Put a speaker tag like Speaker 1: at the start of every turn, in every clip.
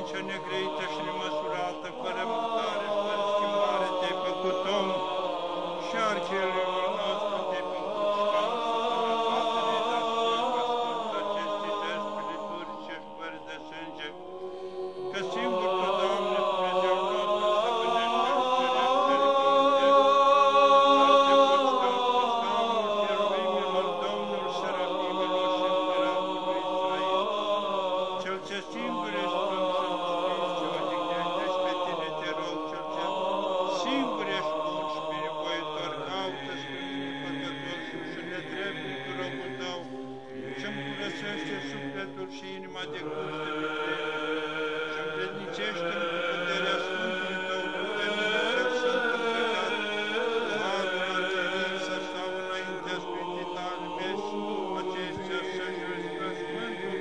Speaker 1: Doamne, cea negreită și nemăsurată, fără mutare și fără schimbare, te-ai făcut om și archelilor noastre te-ai făcut șansă până toate ne dați slujba sfântă acestei jertfe liturgice și fără de sânge, că singur Tu, Doamne, Dumnezeu nostru, stăpânești al cel ce singur ești Sfânt și Sfânt și inima de gust de vitreg, și împrednicește-mi cu puterea Sfântului tău, pe mine cel sunt îmbrăcat, harul înțeleg să stau înaintea Sfântitale mesi, acestea să-și răspăsmântul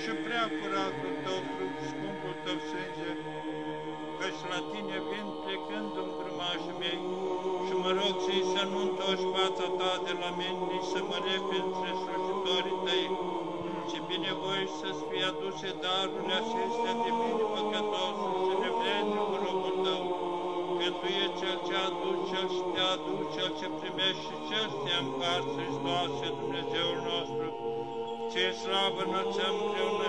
Speaker 1: și prea curatul tău trup, scumpul tău sânge, căci la tine vin plecând-mi grămașii mei. Și mă rog zi să nu întorci fața ta de la mine, nici să mă repi între slujitorii tăi, ci binevoie să-ți fie aduse darurile acestea de mine păcătosul și nevrednicul robul tău, că Tu e Cel ce aduci, Cel ce te aduci, Cel ce primești și Cel ce te împarți, Hristoase, Dumnezeul nostru, ce slavă înălțăm împreună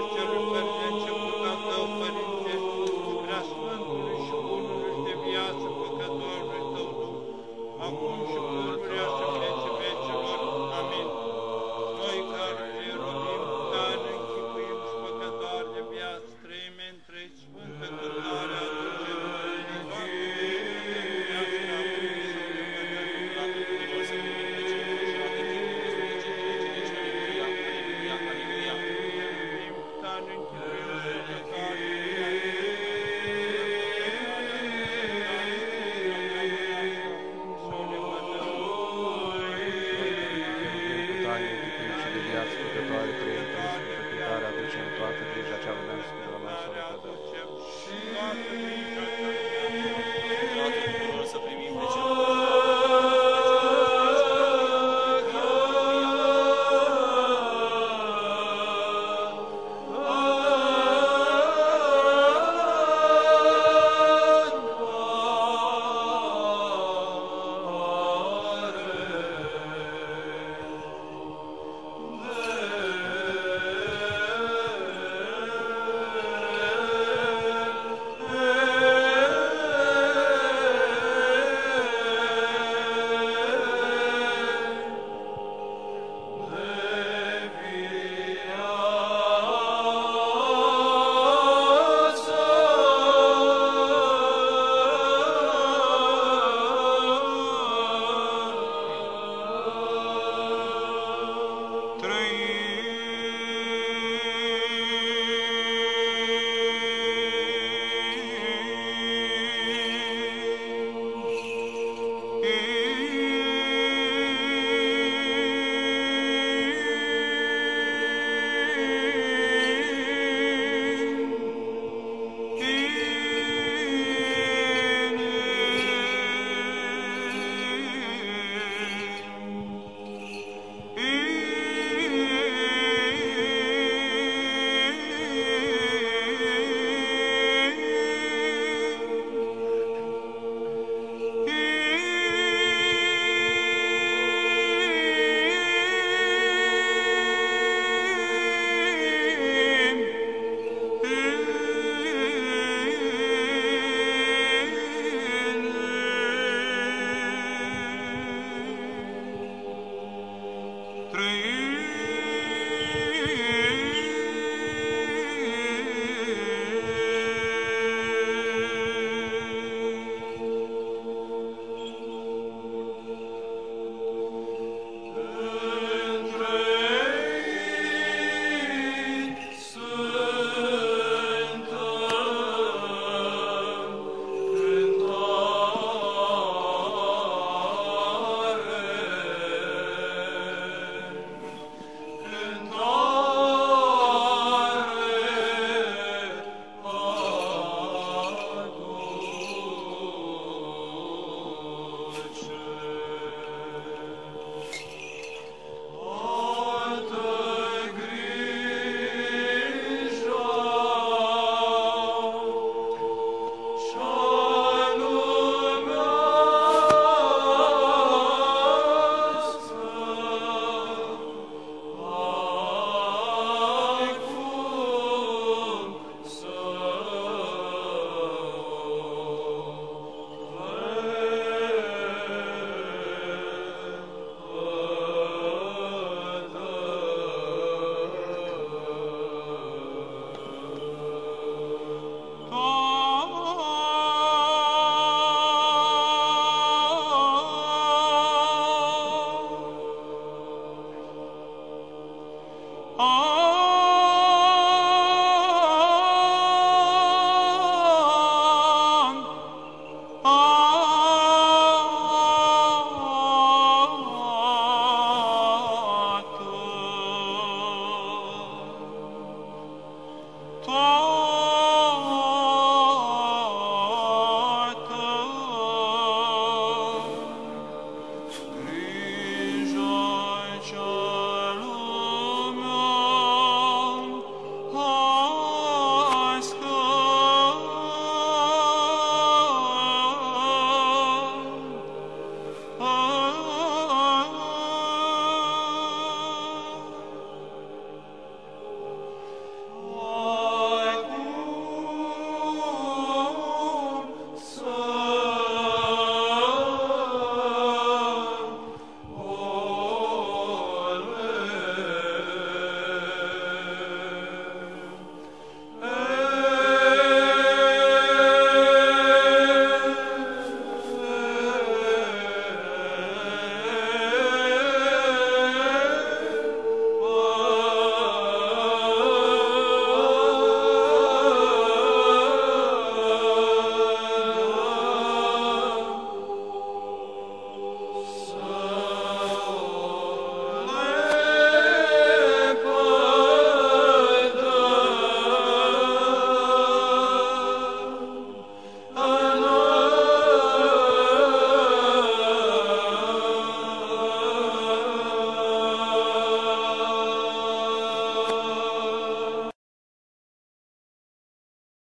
Speaker 1: toată grija cea lumească de la noi să o recădăm.